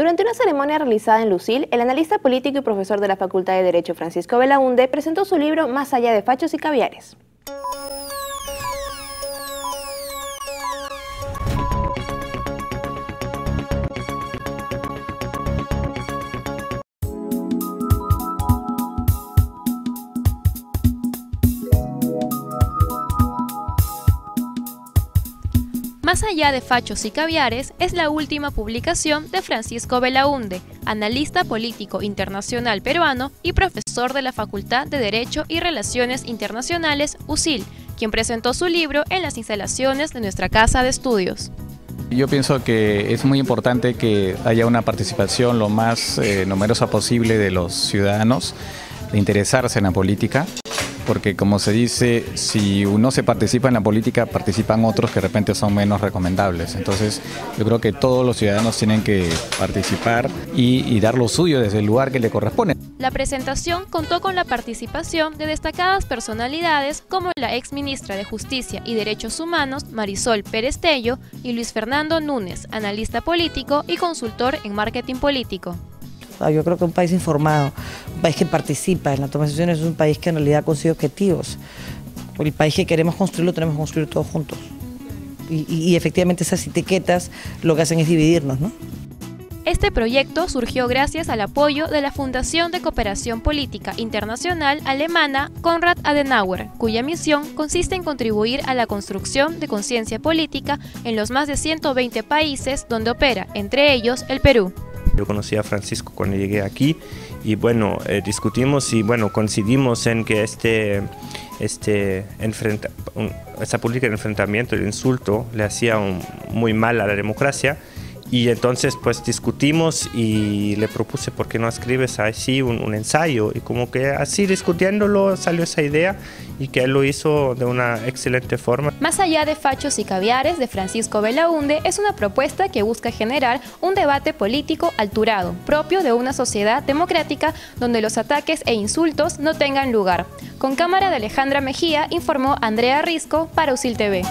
Durante una ceremonia realizada en Lucil, el analista político y profesor de la Facultad de Derecho Francisco Belaunde presentó su libro Más allá de fachos y caviares. Más allá de fachos y caviares es la última publicación de Francisco Belaunde, analista político internacional peruano y profesor de la Facultad de Derecho y Relaciones Internacionales USIL, quien presentó su libro en las instalaciones de nuestra casa de estudios. Yo pienso que es muy importante que haya una participación lo más eh, numerosa posible de los ciudadanos, de interesarse en la política porque como se dice, si uno se participa en la política, participan otros que de repente son menos recomendables. Entonces yo creo que todos los ciudadanos tienen que participar y, dar lo suyo desde el lugar que le corresponde. La presentación contó con la participación de destacadas personalidades como la ex ministra de Justicia y Derechos Humanos, Marisol Pérez Tello, y Luis Fernando Núñez, analista político y consultor en marketing político. Yo creo que un país informado, un país que participa en la toma de decisiones es un país que en realidad consigue objetivos. El país que queremos construir lo tenemos que construir todos juntos. Y, efectivamente esas etiquetas lo que hacen es dividirnos, Este proyecto surgió gracias al apoyo de la Fundación de Cooperación Política Internacional alemana Konrad Adenauer, cuya misión consiste en contribuir a la construcción de conciencia política en los más de 120 países donde opera, entre ellos el Perú. Yo conocí a Francisco cuando llegué aquí y bueno, eh, discutimos y bueno, coincidimos en que este, este enfrenta, esta política de enfrentamiento, el insulto, le hacía muy mal a la democracia y entonces pues discutimos y le propuse por qué no escribes así un, un, ensayo y como que así discutiéndolo salió esa idea y que él lo hizo de una excelente forma. Más allá de fachos y caviares de Francisco Belaunde es una propuesta que busca generar un debate político alturado, propio de una sociedad democrática donde los ataques e insultos no tengan lugar. Con cámara de Alejandra Mejía informó Andrea Risco para USIL TV.